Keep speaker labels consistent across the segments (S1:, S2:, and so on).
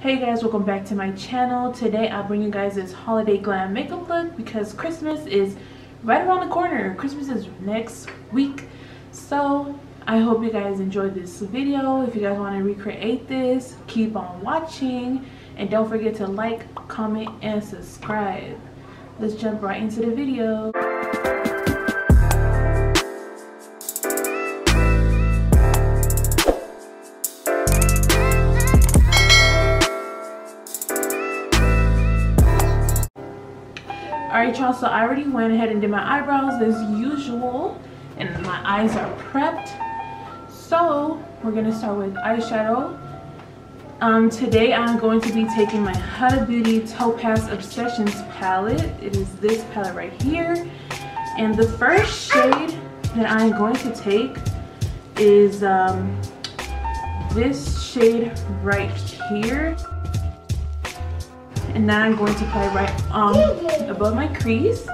S1: Hey guys, welcome back to my channel. Today I'll bring you guys this holiday glam makeup look because Christmas is right around the corner. Christmas is next week. So I hope you guys enjoyed this video. If you guys want to recreate this, keep on watching. And don't forget to like, comment, and subscribe. Let's jump right into the video. Alright y'all, so I already went ahead and did my eyebrows as usual. And my eyes are prepped. So, we're to start with eyeshadow. Um, today I'm going to be taking my Huda Beauty Topaz Obsessions palette. It is this palette right here. And the first shade that I'm going to take is um, this shade right here and then I'm going to apply right um, above my crease.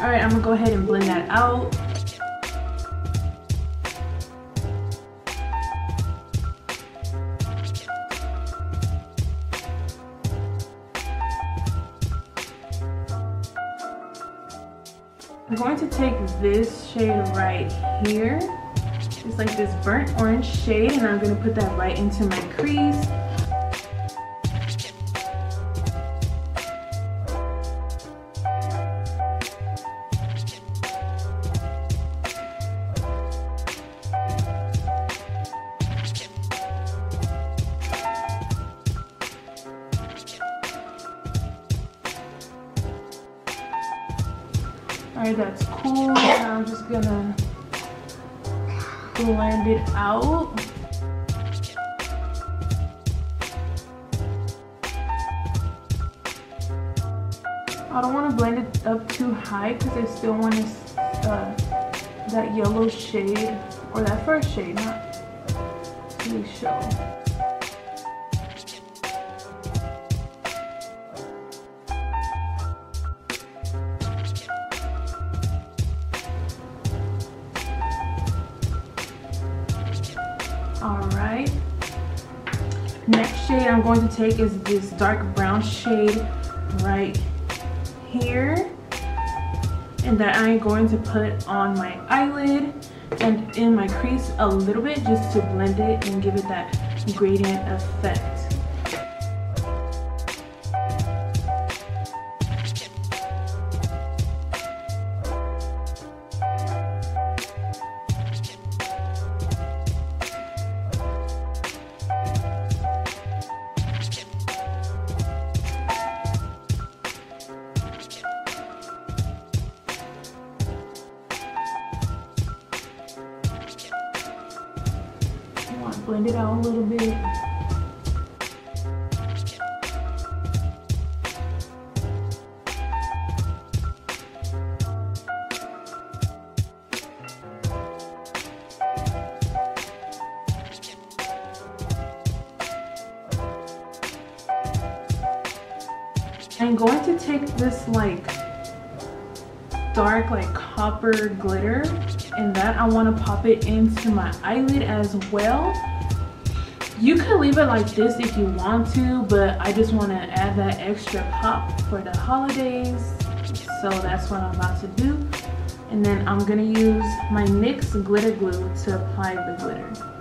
S1: Alright, I'm gonna go ahead and blend that out. I'm going to take this shade right here. It's like this burnt orange shade and I'm going to put that right into my crease. Alright, that's cool. Now I'm just gonna blend it out. I don't want to blend it up too high because I still want to, uh, that yellow shade or that first shade not really show. Shade i'm going to take is this dark brown shade right here. And that i'm going to put on my eyelid and in my crease a little bit just to blend it and give it that gradient effect blend it out a little bit. I'm going to take this like dark like copper glitter and that I want to pop it into my eyelid as well you could leave it like this if you want to but I just want to add that extra pop for the holidays. So that's what I'm about to do. And then I'm gonna use my NYX glitter glue to apply the glitter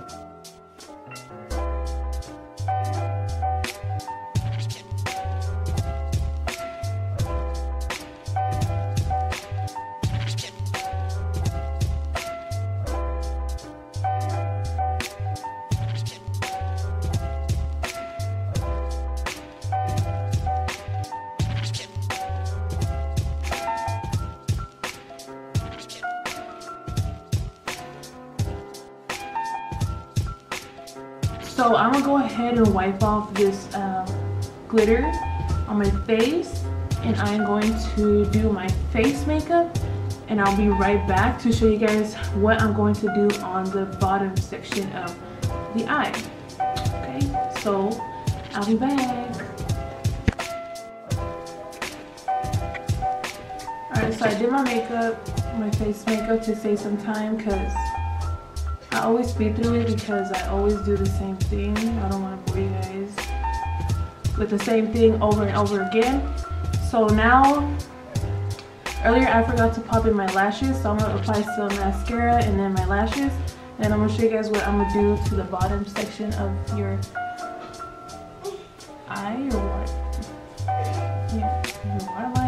S1: So I'm gonna go ahead and wipe off this uh, glitter on my face and I'm going to do my face makeup and I'll be right back to show you guys what I'm going to do on the bottom section of the eye. Okay, so I'll be back. Alright, so I did my makeup, my face makeup to save some time because I always speed through it because I always do the same thing. I don't want to bore you guys with the same thing over and over again. So now Earlier I forgot to pop in my lashes, so I'm going to apply some mascara and then my lashes. And I'm going to show you guys what I'm going to do to the bottom section of your eye or what? Yeah, your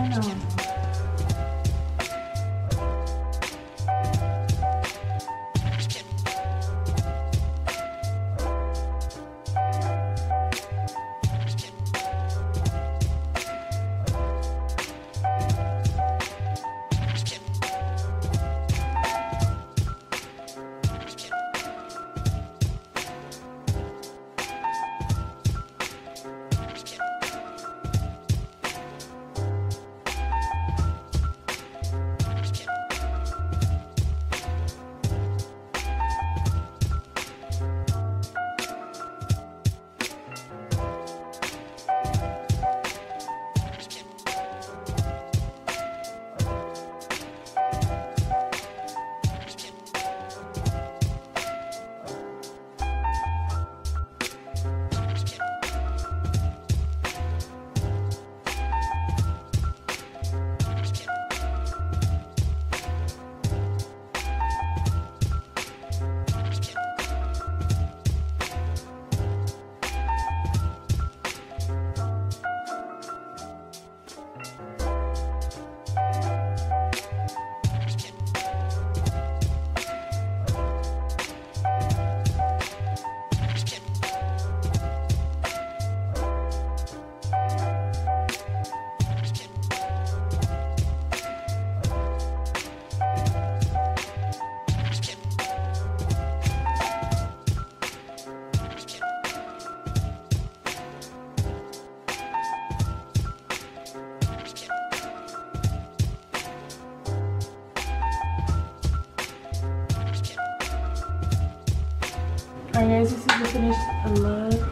S1: Alright guys, this is the finished look.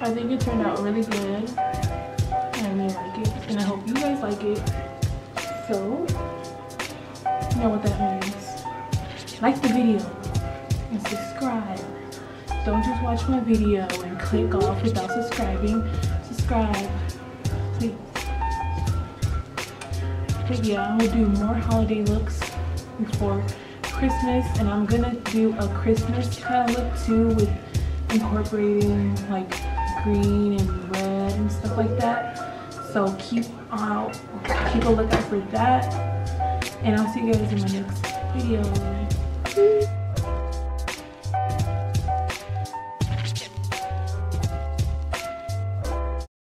S1: I think it turned out really good. And I like it. And I hope you guys like it. So, you know what that means. Like the video and subscribe. Don't just watch my video and click off without subscribing. Subscribe, please. But yeah, I'm gonna do more holiday looks before Christmas and I'm gonna do a Christmas kind of look too with incorporating like green and red and stuff like that. So keep out, keep a lookout for that. And I'll see you guys in my next video.